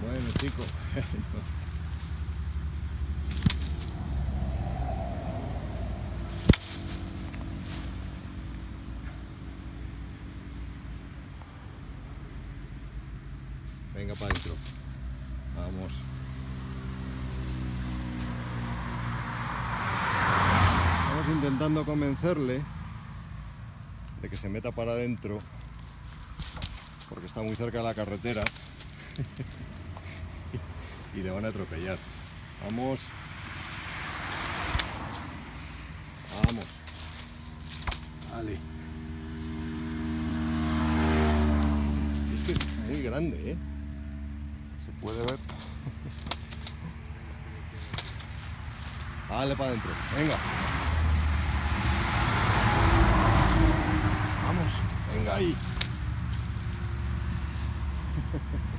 Bueno, chico. Venga para adentro. Vamos. Estamos intentando convencerle de que se meta para adentro porque está muy cerca de la carretera y le van a atropellar. Vamos. Vamos. Vale. Es que es muy grande, ¿eh? Se puede ver. Dale para adentro. Venga. Vamos. Venga ahí.